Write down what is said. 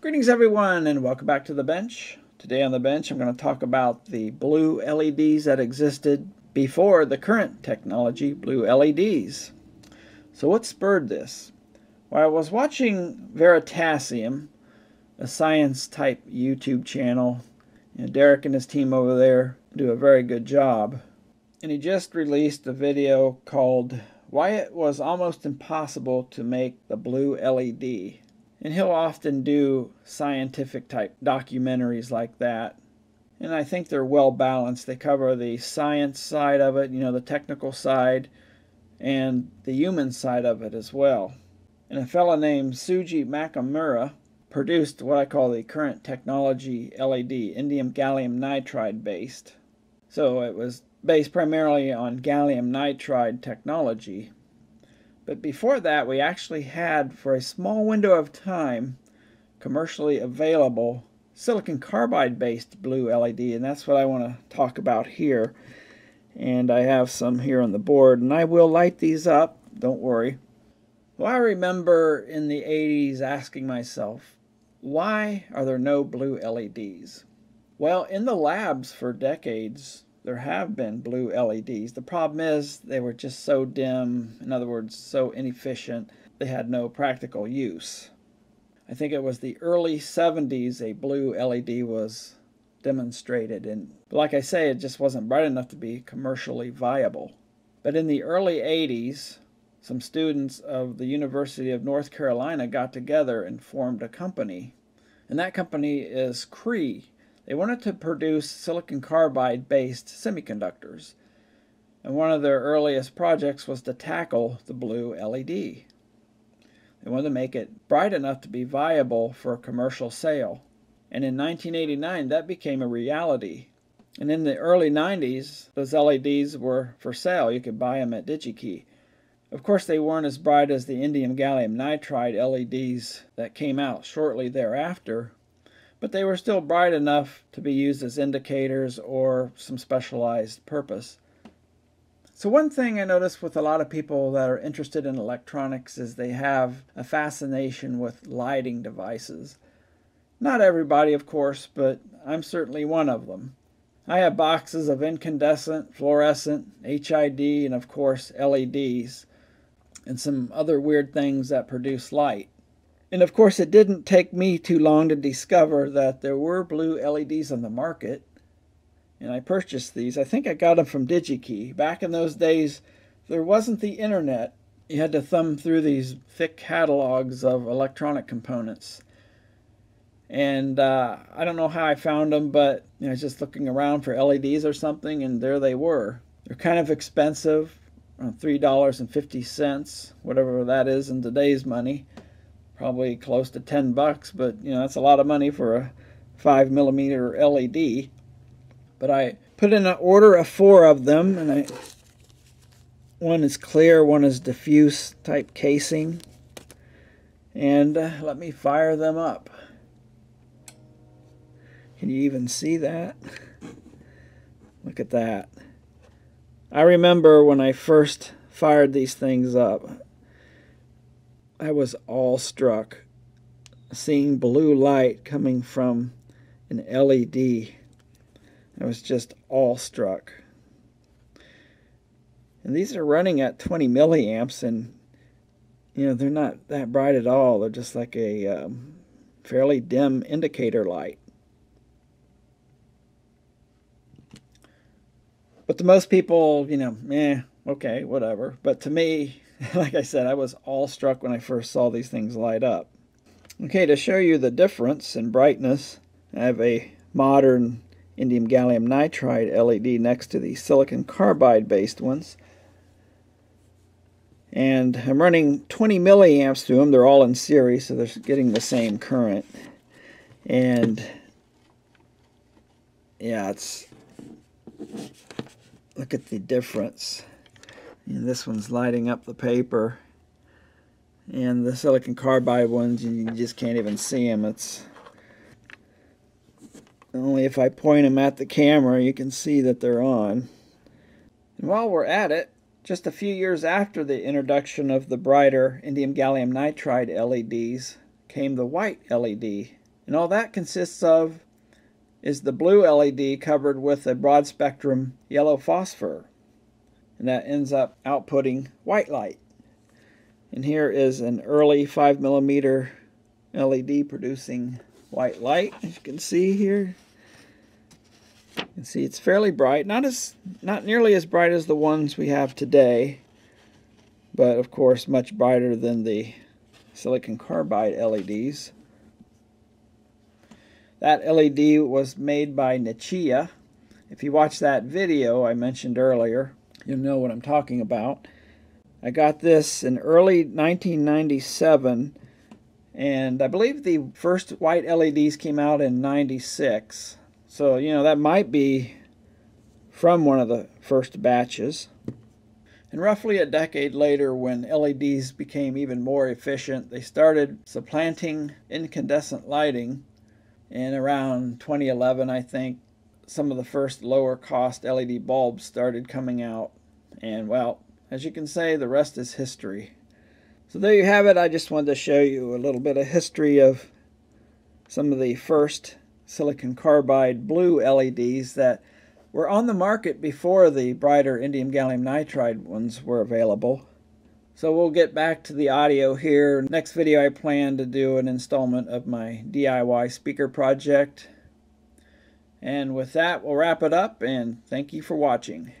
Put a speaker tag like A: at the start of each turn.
A: Greetings everyone and welcome back to the bench. Today on the bench I'm going to talk about the blue LEDs that existed before the current technology, blue LEDs. So what spurred this? Well, I was watching Veritasium, a science type YouTube channel. You know, Derek and his team over there do a very good job. And he just released a video called Why It Was Almost Impossible to Make the Blue LED. And he'll often do scientific type documentaries like that. And I think they're well balanced. They cover the science side of it, you know, the technical side, and the human side of it as well. And a fellow named Shuji Nakamura produced what I call the current technology LED, indium gallium nitride based. So it was based primarily on gallium nitride technology. But before that, we actually had, for a small window of time, commercially available silicon carbide based blue LED, and that's what I want to talk about here. And I have some here on the board, and I will light these up, don't worry. Well, I remember in the 80s asking myself, why are there no blue LEDs? Well, in the labs for decades, there have been blue LEDs. The problem is they were just so dim, in other words, so inefficient, they had no practical use. I think it was the early 70s a blue LED was demonstrated, and like I say, it just wasn't bright enough to be commercially viable. But in the early 80s, some students of the University of North Carolina got together and formed a company. And that company is Cree, they wanted to produce silicon carbide based semiconductors, and one of their earliest projects was to tackle the blue LED. They wanted to make it bright enough to be viable for commercial sale. And in 1989, that became a reality. And in the early 90s, those LEDs were for sale. You could buy them at DigiKey. Of course, they weren't as bright as the indium gallium nitride LEDs that came out shortly thereafter, but they were still bright enough to be used as indicators or some specialized purpose. So one thing I notice with a lot of people that are interested in electronics is they have a fascination with lighting devices. Not everybody, of course, but I'm certainly one of them. I have boxes of incandescent, fluorescent, HID, and of course LEDs, and some other weird things that produce light. And of course, it didn't take me too long to discover that there were blue LEDs on the market. And I purchased these. I think I got them from DigiKey. Back in those days, there wasn't the internet. You had to thumb through these thick catalogs of electronic components. And uh, I don't know how I found them, but you know, I was just looking around for LEDs or something, and there they were. They're kind of expensive, $3.50, whatever that is in today's money probably close to 10 bucks, but you know, that's a lot of money for a 5 millimeter LED. But I put in an order of four of them, and I one is clear, one is diffuse type casing. And uh, let me fire them up. Can you even see that? Look at that. I remember when I first fired these things up, I was awestruck seeing blue light coming from an LED. I was just awestruck. And these are running at 20 milliamps, and you know they're not that bright at all. They're just like a um, fairly dim indicator light. But to most people, you know, eh, okay, whatever. But to me, like I said, I was awestruck when I first saw these things light up. Okay, to show you the difference in brightness, I have a modern indium gallium nitride LED next to the silicon carbide based ones. And I'm running 20 milliamps through them. They're all in series, so they're getting the same current. And yeah, it's look at the difference. And this one's lighting up the paper. And the silicon carbide ones, you just can't even see them. It's only if I point them at the camera, you can see that they're on. And while we're at it, just a few years after the introduction of the brighter indium gallium nitride LEDs came the white LED. And all that consists of is the blue LED covered with a broad spectrum yellow phosphor. And that ends up outputting white light. And here is an early 5 millimeter LED producing white light, as you can see here. You can see it's fairly bright, not as not nearly as bright as the ones we have today, but of course much brighter than the silicon carbide LEDs. That LED was made by Nichia. If you watch that video I mentioned earlier, you'll know what I'm talking about. I got this in early 1997 and I believe the first white LEDs came out in 96. So, you know, that might be from one of the first batches. And roughly a decade later, when LEDs became even more efficient, they started supplanting incandescent lighting. And around 2011, I think, some of the first lower cost LED bulbs started coming out. And well, as you can say, the rest is history. So there you have it. I just wanted to show you a little bit of history of some of the first silicon carbide blue LEDs that were on the market before the brighter indium gallium nitride ones were available. So we'll get back to the audio here. Next video I plan to do an installment of my DIY speaker project. And with that, we'll wrap it up and thank you for watching.